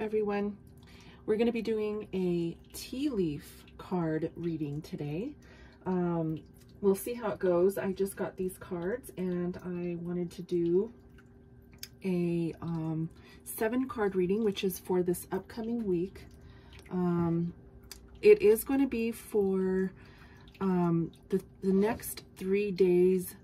everyone. We're going to be doing a tea leaf card reading today. Um, we'll see how it goes. I just got these cards and I wanted to do a um, seven card reading, which is for this upcoming week. Um, it is going to be for um, the, the next three days,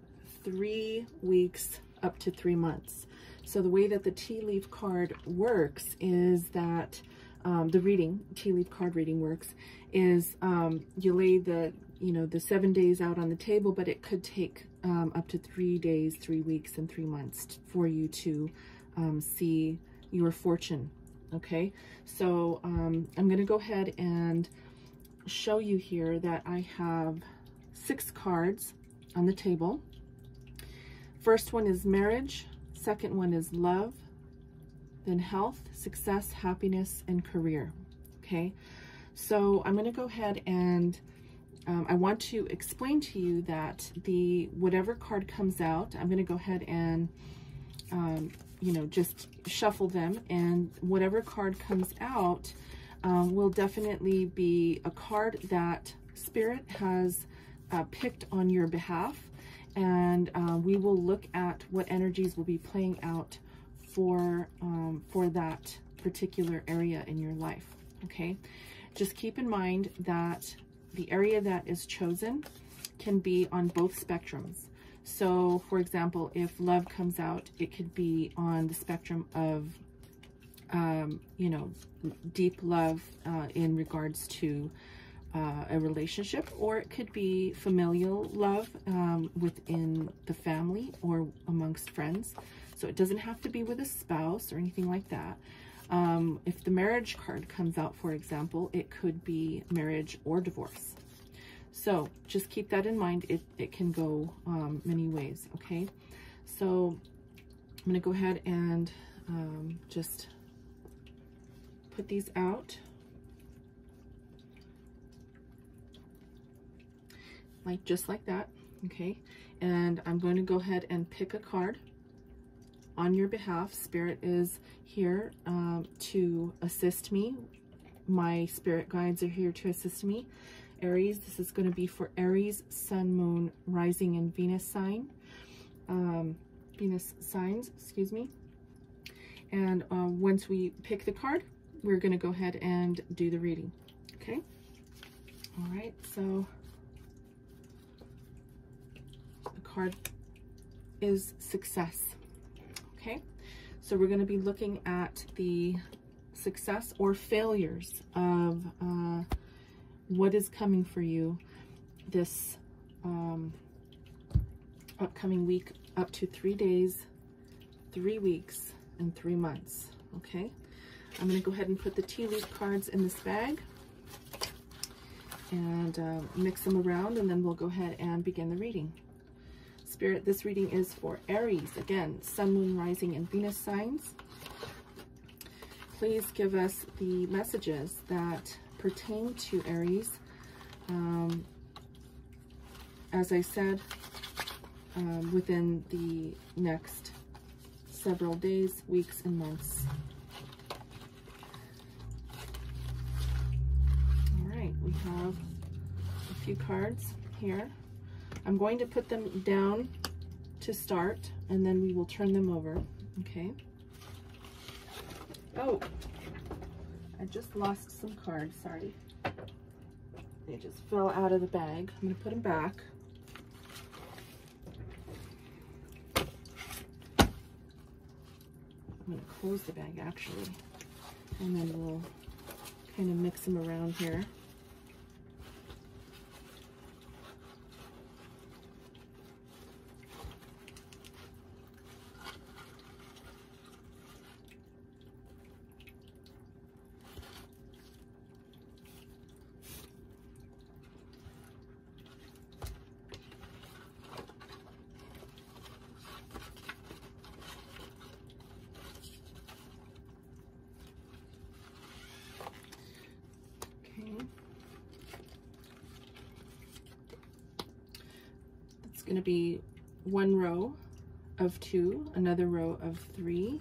three weeks, up to three months. So the way that the tea leaf card works is that um, the reading, tea leaf card reading works, is um, you lay the, you know, the seven days out on the table, but it could take um, up to three days, three weeks, and three months for you to um, see your fortune. Okay, so um, I'm going to go ahead and show you here that I have six cards on the table. First one is marriage, Second one is love, then health, success, happiness, and career. Okay, so I'm going to go ahead and um, I want to explain to you that the whatever card comes out, I'm going to go ahead and um, you know just shuffle them, and whatever card comes out um, will definitely be a card that Spirit has uh, picked on your behalf and uh, we will look at what energies will be playing out for um, for that particular area in your life okay? Just keep in mind that the area that is chosen can be on both spectrums. So for example if love comes out it could be on the spectrum of um, you know deep love uh, in regards to uh, a relationship, or it could be familial love um, within the family or amongst friends. So it doesn't have to be with a spouse or anything like that. Um, if the marriage card comes out, for example, it could be marriage or divorce. So just keep that in mind. It, it can go um, many ways, okay? So I'm going to go ahead and um, just put these out. Like just like that, okay? And I'm going to go ahead and pick a card on your behalf. Spirit is here um, to assist me. My spirit guides are here to assist me. Aries, this is going to be for Aries, Sun, Moon, Rising, and Venus sign. Um, Venus signs, excuse me. And uh, once we pick the card, we're going to go ahead and do the reading. Okay? All right, so card is success. Okay, so we're going to be looking at the success or failures of uh, what is coming for you this um, upcoming week up to three days, three weeks, and three months. Okay, I'm going to go ahead and put the tea leaf cards in this bag and uh, mix them around and then we'll go ahead and begin the reading. Spirit, this reading is for Aries. Again, Sun, Moon, Rising, and Venus signs. Please give us the messages that pertain to Aries. Um, as I said, um, within the next several days, weeks, and months. All right, we have a few cards here. I'm going to put them down to start and then we will turn them over, okay? Oh, I just lost some cards, sorry. They just fell out of the bag. I'm gonna put them back. I'm gonna close the bag actually, and then we'll kind of mix them around here. going to be one row of two, another row of three,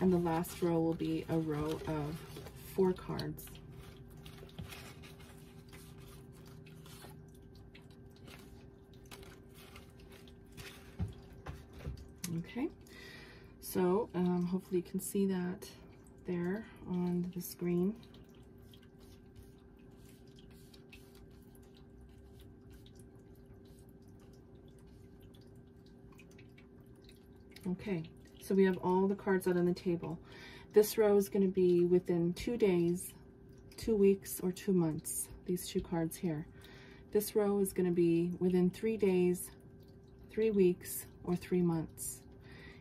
And the last row will be a row of four cards. Okay, so um, hopefully you can see that there on the screen. Okay, so we have all the cards out on the table. This row is going to be within two days, two weeks, or two months, these two cards here. This row is going to be within three days, three weeks, or three months.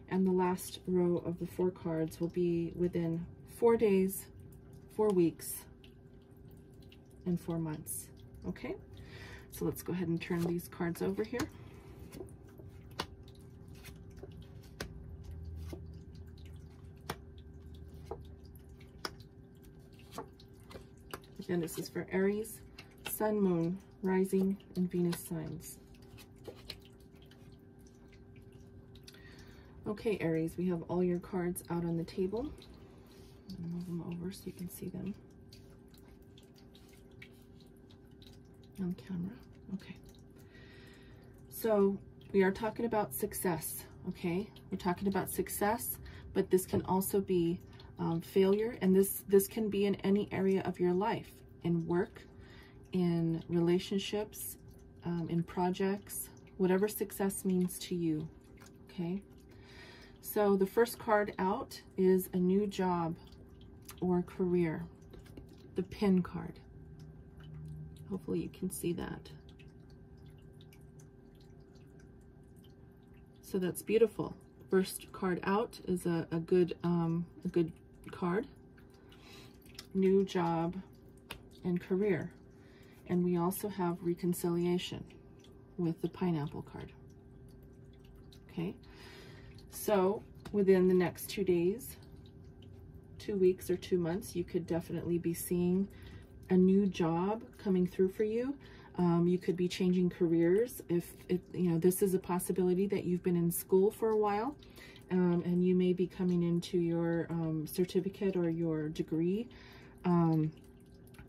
And the last row of the four cards will be within four days, four weeks, and four months. Okay, so let's go ahead and turn these cards over here. Again, this is for Aries, Sun, Moon, Rising, and Venus signs. Okay, Aries, we have all your cards out on the table. Move them over so you can see them on camera. Okay. So we are talking about success, okay? We're talking about success, but this can also be um, failure, and this, this can be in any area of your life, in work, in relationships, um, in projects, whatever success means to you, okay? So the first card out is a new job or career, the pin card. Hopefully you can see that. So that's beautiful. First card out is a, a good um, a good card. New job and career. And we also have reconciliation with the pineapple card. Okay, so within the next two days, two weeks or two months, you could definitely be seeing a new job coming through for you. Um, you could be changing careers if it, you know this is a possibility that you've been in school for a while um, and you may be coming into your um, certificate or your degree. Um,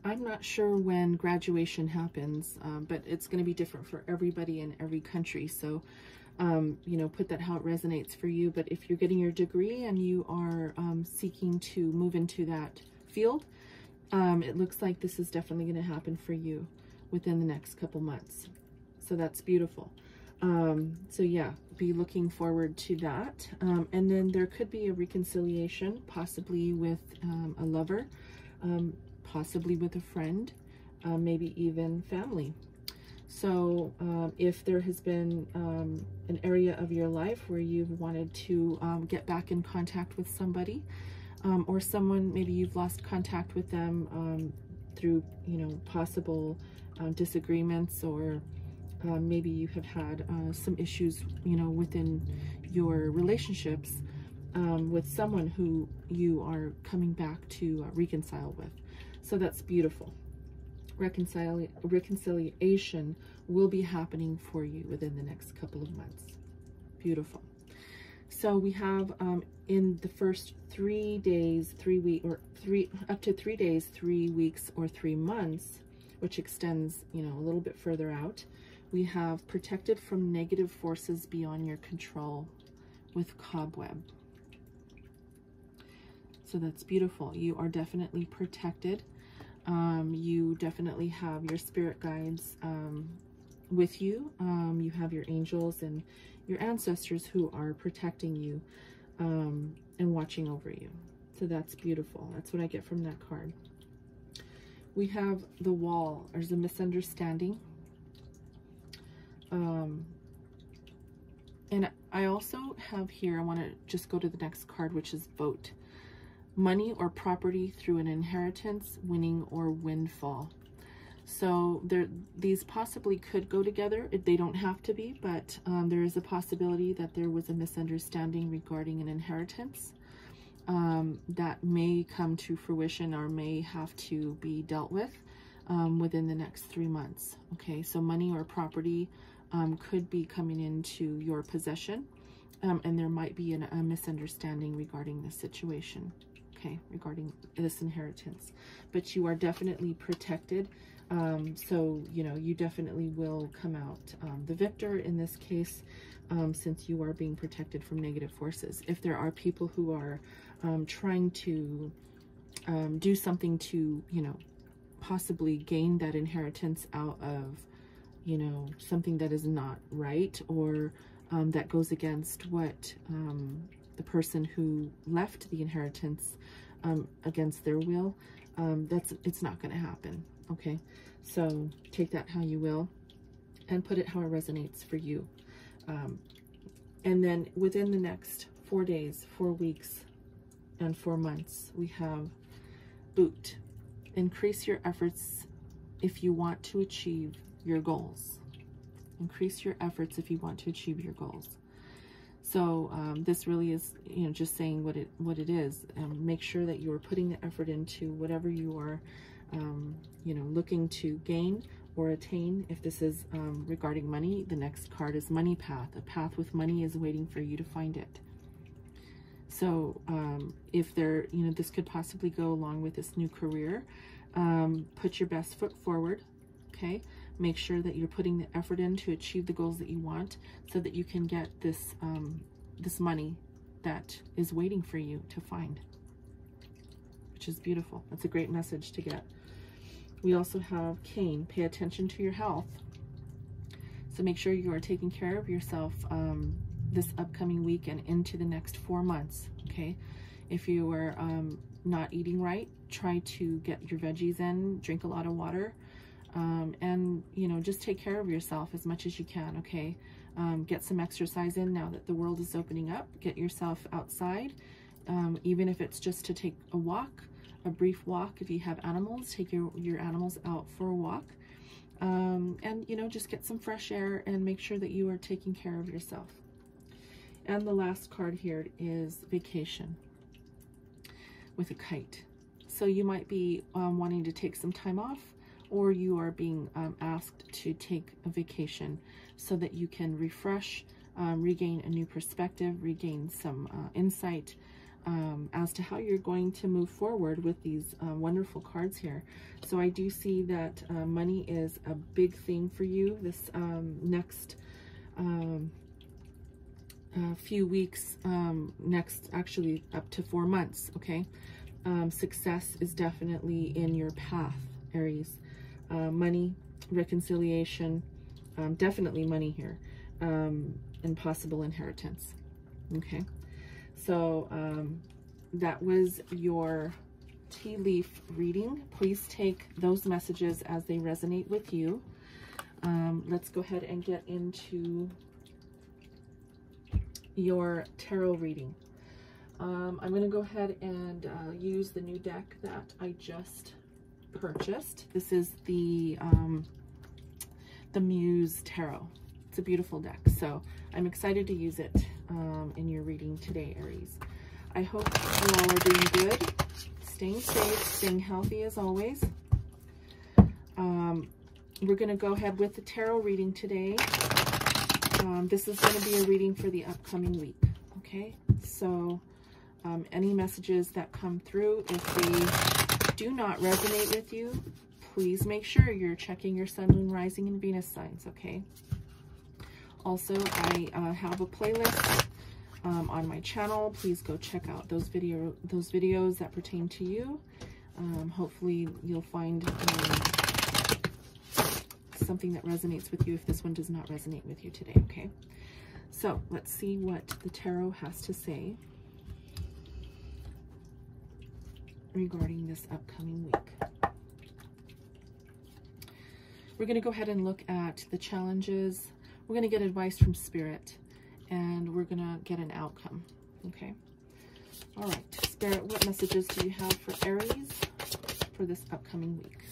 I'm not sure when graduation happens, um, but it's going to be different for everybody in every country. So, um, you know, put that how it resonates for you. But if you're getting your degree and you are um, seeking to move into that field, it looks like this is definitely going to happen for you within the next couple months. So that's beautiful. Um, so yeah, be looking forward to that. Um, and then there could be a reconciliation, possibly with um, a lover, um, possibly with a friend, uh, maybe even family. So um, if there has been um, an area of your life where you've wanted to get back in contact with somebody, or someone, maybe you've lost contact with them through, you know, possible disagreements or uh, maybe you have had uh, some issues, you know, within your relationships um, with someone who you are coming back to uh, reconcile with. So that's beautiful. Reconcili reconciliation will be happening for you within the next couple of months. Beautiful. So we have um, in the first three days, three week or three up to three days, three weeks or three months, which extends, you know, a little bit further out we have protected from negative forces beyond your control with cobweb. So that's beautiful. You are definitely protected. Um, you definitely have your spirit guides um, with you. Um, you have your angels and your ancestors who are protecting you um, and watching over you. So that's beautiful. That's what I get from that card. We have the wall. There's a misunderstanding um, and I also have here, I want to just go to the next card, which is vote. Money or property through an inheritance, winning, or windfall. So there, these possibly could go together. They don't have to be, but um, there is a possibility that there was a misunderstanding regarding an inheritance um, that may come to fruition or may have to be dealt with um, within the next three months. Okay, so money or property um, could be coming into your possession Um, and there might be an, a misunderstanding regarding this situation, okay, regarding this inheritance. But you are definitely protected. Um, so, you know, you definitely will come out um, the victor in this case, um, since you are being protected from negative forces. If there are people who are um, trying to um, do something to, you know, possibly gain that inheritance out of, you know, something that is not right or um, that goes against what um, the person who left the inheritance um, against their will, um, that's it's not going to happen. Okay, so take that how you will and put it how it resonates for you. Um, and then within the next four days, four weeks, and four months, we have boot. Increase your efforts if you want to achieve your goals. Increase your efforts if you want to achieve your goals. So um, this really is, you know, just saying what it what it is. Um, make sure that you are putting the effort into whatever you are, um, you know, looking to gain or attain. If this is um, regarding money, the next card is Money Path. A path with money is waiting for you to find it. So um, if there, you know, this could possibly go along with this new career. Um, put your best foot forward. Okay. Make sure that you're putting the effort in to achieve the goals that you want so that you can get this, um, this money that is waiting for you to find, which is beautiful. That's a great message to get. We also have Cane, pay attention to your health. So make sure you are taking care of yourself um, this upcoming week and into the next four months, okay? If you are um, not eating right, try to get your veggies in, drink a lot of water, um, and you know just take care of yourself as much as you can okay? Um, get some exercise in now that the world is opening up. Get yourself outside. Um, even if it's just to take a walk a brief walk. If you have animals take your your animals out for a walk. Um, and you know just get some fresh air and make sure that you are taking care of yourself. And the last card here is vacation with a kite. So you might be um, wanting to take some time off or you are being um, asked to take a vacation so that you can refresh, um, regain a new perspective, regain some uh, insight um, as to how you're going to move forward with these uh, wonderful cards here. So I do see that uh, money is a big thing for you this um, next um, uh, few weeks, um, next actually up to four months, okay? success is definitely in your path, Aries uh, money, reconciliation, um, definitely money here, um, and possible inheritance. Okay, so um, that was your tea leaf reading. Please take those messages as they resonate with you. Um, let's go ahead and get into your tarot reading. Um, I'm going to go ahead and uh, use the new deck that I just purchased. This is the, um, the Muse Tarot. It's a beautiful deck, so I'm excited to use it um, in your reading today, Aries. I hope you all are doing good, staying safe, staying healthy as always. Um, we're going to go ahead with the tarot reading today. Um, this is going to be a reading for the upcoming week, okay? So um, any messages that come through, if they do not resonate with you, please make sure you're checking your sun, moon, rising, and Venus signs, okay? Also, I uh, have a playlist um, on my channel. Please go check out those video those videos that pertain to you. Um, hopefully, you'll find um, something that resonates with you if this one does not resonate with you today, okay? So, let's see what the tarot has to say. Regarding this upcoming week. We're going to go ahead and look at the challenges. We're going to get advice from Spirit, and we're going to get an outcome, okay? All right, Spirit, what messages do you have for Aries for this upcoming week?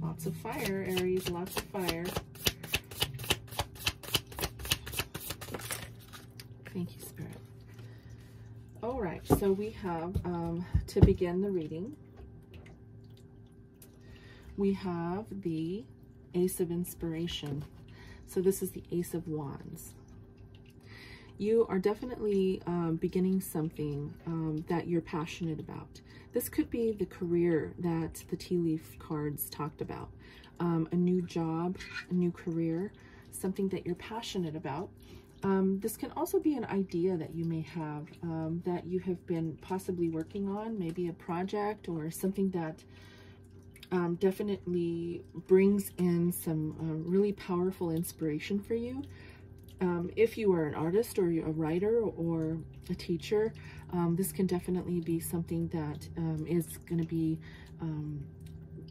Lots of fire, Aries, lots of fire. Thank you, Spirit. All right, so we have, um, to begin the reading, we have the Ace of Inspiration. So this is the Ace of Wands. You are definitely um, beginning something um, that you're passionate about. This could be the career that the tea leaf cards talked about. Um, a new job, a new career, something that you're passionate about. Um, this can also be an idea that you may have um, that you have been possibly working on, maybe a project or something that um, definitely brings in some uh, really powerful inspiration for you. Um, if you are an artist or a writer or a teacher, um, this can definitely be something that is going to be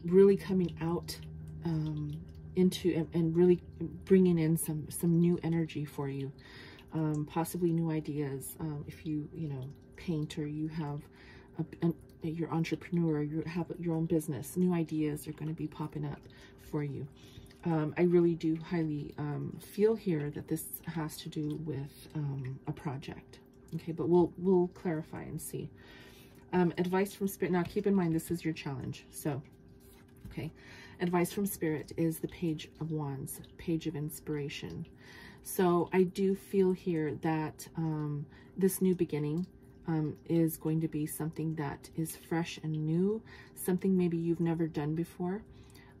really coming out into and, really bringing in some some new energy for you, possibly new ideas. if you you know paint or you have a, you're entrepreneur, you have your own business, new ideas are going to be popping up for you. Um, I really do highly um, feel here that this has to do with um, a project. Okay, but we'll we'll clarify and see. Um, advice from Spirit. Now, keep in mind, this is your challenge. So, okay. Advice from Spirit is the Page of Wands, Page of Inspiration. So, I do feel here that um, this new beginning um, is going to be something that is fresh and new, something maybe you've never done before.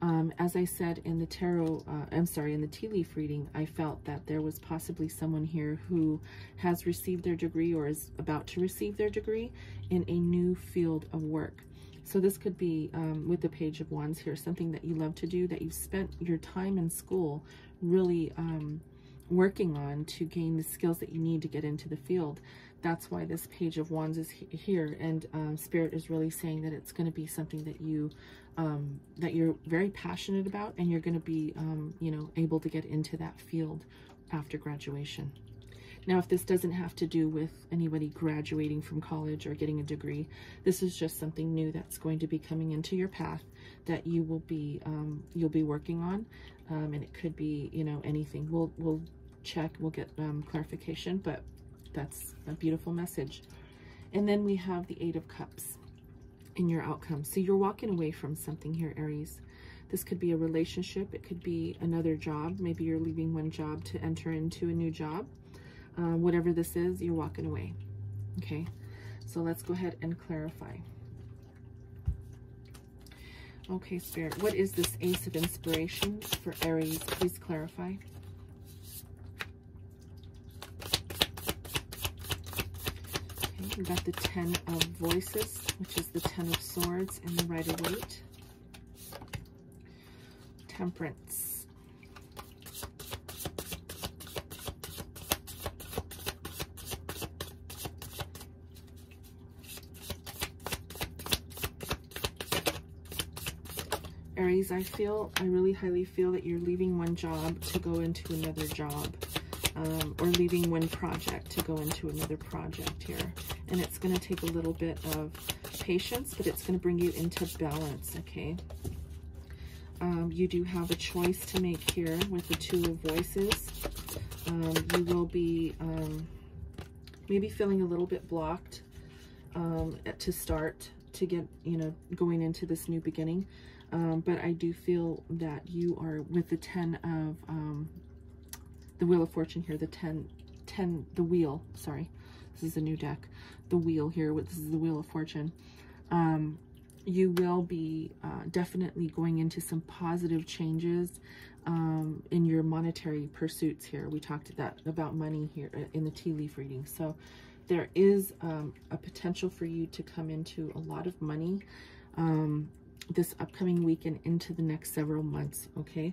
Um, as I said in the tarot, uh, I'm sorry, in the tea leaf reading, I felt that there was possibly someone here who has received their degree or is about to receive their degree in a new field of work. So this could be, um, with the Page of Wands here, something that you love to do, that you've spent your time in school really um, working on to gain the skills that you need to get into the field. That's why this page of wands is he here. And um, spirit is really saying that it's going to be something that you um, that you're very passionate about and you're going to be um, you know able to get into that field after graduation now if this doesn't have to do with anybody graduating from college or getting a degree this is just something new that's going to be coming into your path that you will be um, you'll be working on um, and it could be you know anything we'll we'll check we'll get um, clarification but that's a beautiful message. And then we have the Eight of Cups in your outcome. So you're walking away from something here, Aries. This could be a relationship. It could be another job. Maybe you're leaving one job to enter into a new job. Uh, whatever this is, you're walking away. Okay, so let's go ahead and clarify. Okay, Spirit, what is this Ace of Inspiration for Aries? Please clarify. Okay, We got the Ten of Voices, which is the Ten of Swords and the Rider-Waite. Temperance. I feel, I really highly feel that you're leaving one job to go into another job. Um, or leaving one project to go into another project here and it's going to take a little bit of patience, but it's going to bring you into balance, okay? Um, you do have a choice to make here with the Two of Voices. Um, you will be um, maybe feeling a little bit blocked um, to start, to get, you know, going into this new beginning. Um, but I do feel that you are with the 10 of um, the Wheel of Fortune here, the 10, 10, the wheel, sorry. This is a new deck. The wheel here, this is the Wheel of Fortune. Um, you will be uh, definitely going into some positive changes um, in your monetary pursuits here. We talked that about money here uh, in the tea leaf reading. So there is um, a potential for you to come into a lot of money um, this upcoming week and into the next several months, okay?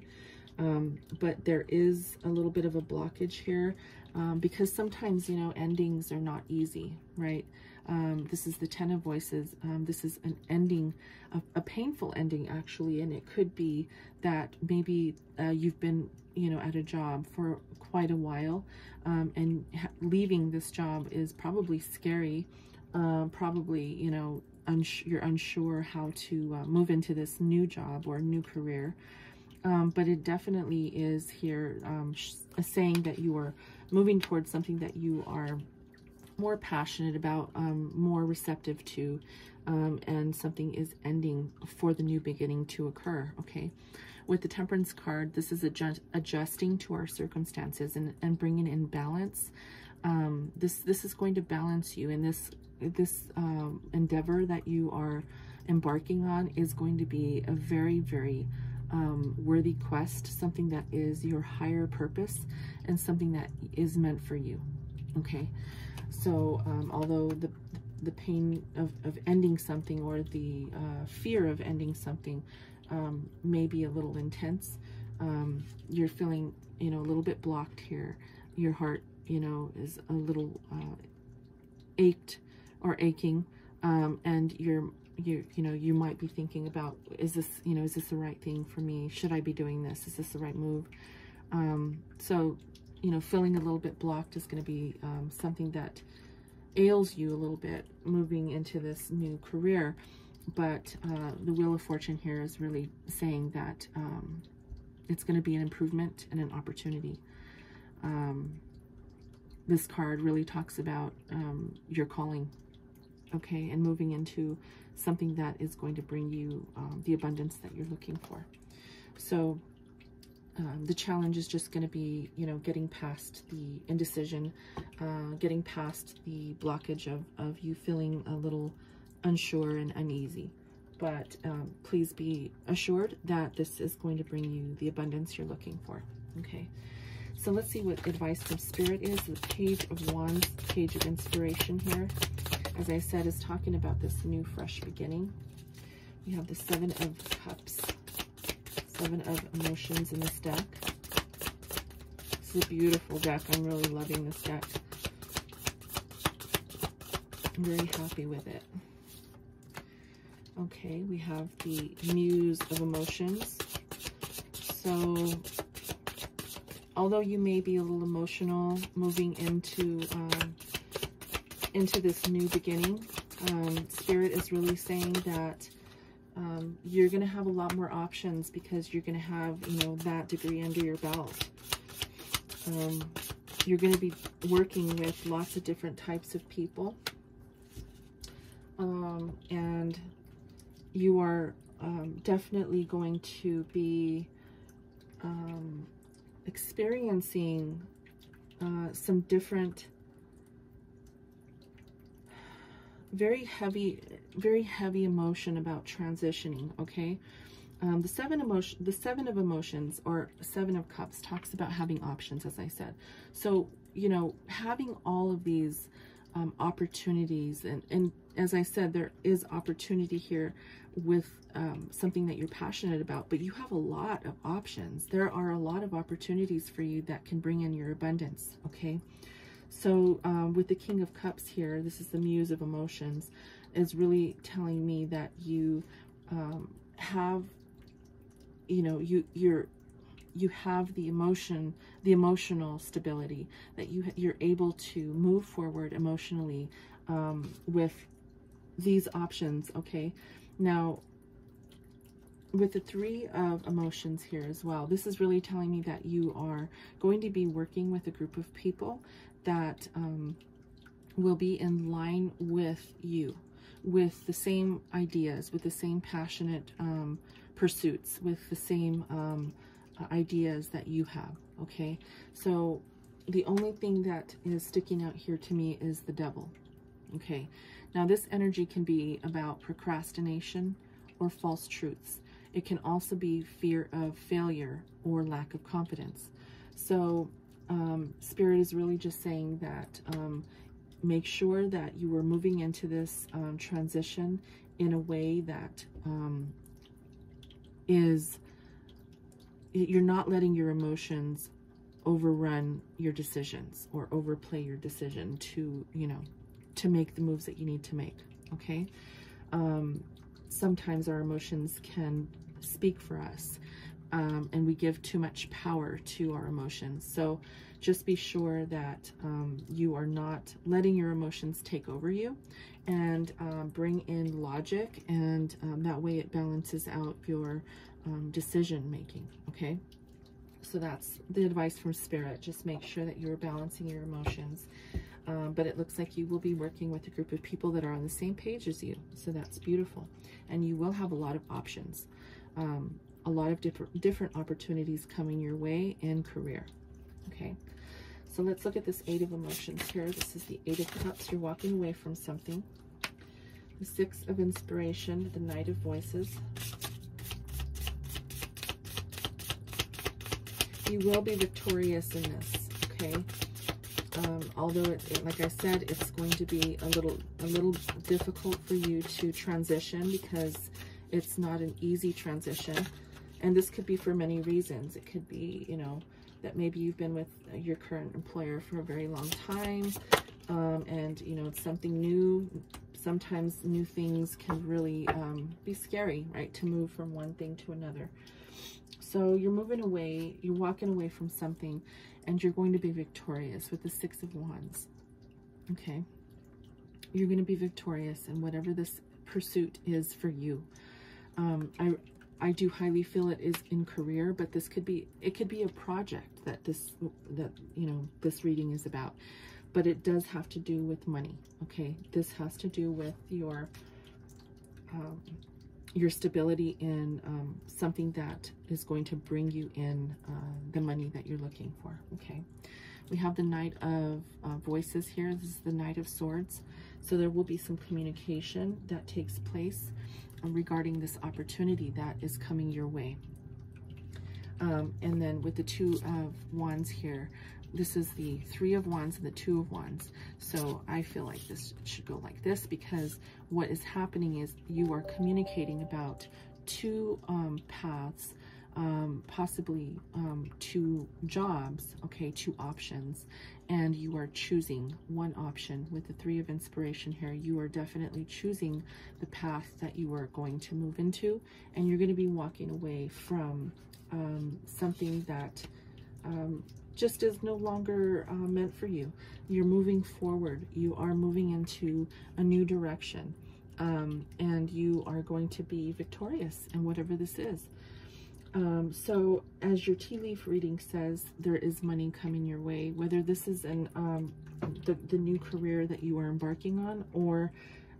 Um, but there is a little bit of a blockage here um, because sometimes, you know, endings are not easy, right? Um, this is the Ten of Voices. Um, this is an ending, a, a, painful ending, actually, and it could be that maybe uh, you've been, you know, at a job for quite a while, um, and leaving this job is probably scary, uh, probably, you know, uns you're unsure how to uh, move into this new job or new career. Um, but it definitely is here um, saying that you are moving towards something that you are more passionate about, um, more receptive to, um, and something is ending for the new beginning to occur, okay? With the Temperance card, this is adjust, adjusting to our circumstances and, and bringing in balance. Um, this this is going to balance you, and this this um, endeavor that you are embarking on is going to be a very very um, worthy quest, something that is your higher purpose, and something that is meant for you. Okay, so um, although the the pain of, of ending something or the uh, fear of ending something um, may be a little intense. Um, you're feeling, you know, a little bit blocked here. Your heart, you know, is a little uh, ached or aching, um, and you're, you, you know, you might be thinking about, is this, you know, is this the right thing for me? Should I be doing this? Is this the right move? Um, so, you know, feeling a little bit blocked is going to be um, something that ails you a little bit moving into this new career but uh, the Wheel of Fortune here is really saying that um, it's going to be an improvement and an opportunity. Um, this card really talks about um, your calling, okay, and moving into something that is going to bring you um, the abundance that you're looking for. So um, the challenge is just going to be, you know, getting past the indecision, uh, getting past the blockage of, of you feeling a little unsure and uneasy. But um, please be assured that this is going to bring you the abundance you're looking for. Okay. So let's see what advice from Spirit is. The Page of Wands, Page of Inspiration here. As I said, is talking about this new, fresh beginning. We have the Seven of Cups, Seven of Emotions in this deck. This is a beautiful deck. I'm really loving this deck. I'm very happy with it. Okay, we have the Muse of Emotions. So, although you may be a little emotional moving into um, into this new beginning, um, Spirit is really saying that um, you're going to have a lot more options because you're going to have, you know, that degree under your belt. Um, you're going to be working with lots of different types of people. Um, and you are um, definitely going to be um, experiencing uh, some different very heavy very heavy emotion about transitioning okay um, the seven emotion the seven of emotions or seven of cups talks about having options as I said so you know having all of these um, opportunities and and as I said there is opportunity here with um, something that you're passionate about, but you have a lot of options. There are a lot of opportunities for you that can bring in your abundance, okay? So um, with the King of Cups here, this is the Muse of Emotions, is really telling me that you um, have, you know, you, you're, you have the emotion, the emotional stability, that you, you're able to move forward emotionally um, with these options, okay? Now, with the three of emotions here as well, this is really telling me that you are going to be working with a group of people that um, will be in line with you, with the same ideas, with the same passionate um, pursuits, with the same um, ideas that you have, okay? So the only thing that is sticking out here to me is the devil, okay? Now, this energy can be about procrastination or false truths. It can also be fear of failure or lack of confidence. So, um, Spirit is really just saying that um, make sure that you are moving into this um, transition in a way that um, is you're not letting your emotions overrun your decisions or overplay your decision to, you know, to make the moves that you need to make, okay? Um, sometimes our emotions can speak for us um, and we give too much power to our emotions. So just be sure that um, you are not letting your emotions take over you and um, bring in logic and um, that way it balances out your um, decision making, okay? So that's the advice from Spirit. Just make sure that you're balancing your emotions. Um, but it looks like you will be working with a group of people that are on the same page as you. So that's beautiful. And you will have a lot of options. Um, a lot of different different opportunities coming your way in career. Okay. So let's look at this Eight of Emotions here. This is the Eight of Cups. You're walking away from something. The Six of Inspiration, the Knight of Voices. You will be victorious in this, okay? Um, although, it, it, like I said, it's going to be a little, a little difficult for you to transition because it's not an easy transition. And this could be for many reasons. It could be, you know, that maybe you've been with your current employer for a very long time um, and, you know, it's something new. Sometimes new things can really um, be scary, right, to move from one thing to another. So you're moving away, you're walking away from something, and you're going to be victorious with the Six of Wands. Okay? You're going to be victorious in whatever this pursuit is for you. Um, I, I do highly feel it is in career, but this could be, it could be a project that this, that, you know, this reading is about. But it does have to do with money, okay? This has to do with your, um, your stability in um, something that is going to bring you in uh, the money that you're looking for, okay? We have the Knight of uh, Voices here. This is the Knight of Swords. So there will be some communication that takes place regarding this opportunity that is coming your way. Um, and then with the Two of Wands here, this is the Three of Wands and the Two of Wands. So I feel like this should go like this because what is happening is you are communicating about two um, paths um, possibly um, two jobs, okay, two options, and you are choosing one option with the three of inspiration here. You are definitely choosing the path that you are going to move into, and you're going to be walking away from um, something that um, just is no longer uh, meant for you. You're moving forward. You are moving into a new direction. Um, and you are going to be victorious in whatever this is. Um, so as your tea leaf reading says, there is money coming your way, whether this is an um, the, the new career that you are embarking on or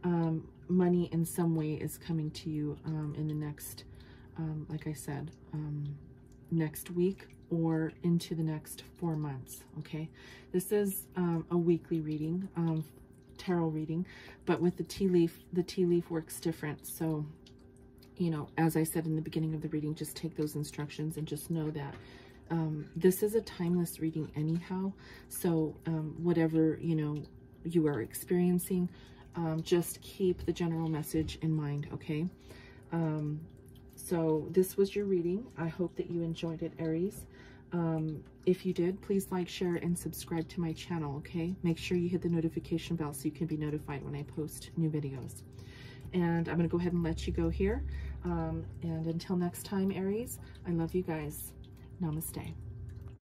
um, money in some way is coming to you um, in the next, um, like I said, um, next week or into the next four months, okay? This is a weekly reading, tarot reading, but with the tea leaf, the tea leaf works different. So you know, as I said in the beginning of the reading, just take those instructions and just know that um, this is a timeless reading anyhow. So um, whatever, you know, you are experiencing, um, just keep the general message in mind, okay? Um, so this was your reading. I hope that you enjoyed it, Aries. Um, if you did, please like, share, and subscribe to my channel, okay? Make sure you hit the notification bell so you can be notified when I post new videos. And I'm going to go ahead and let you go here. Um, and until next time, Aries, I love you guys. Namaste.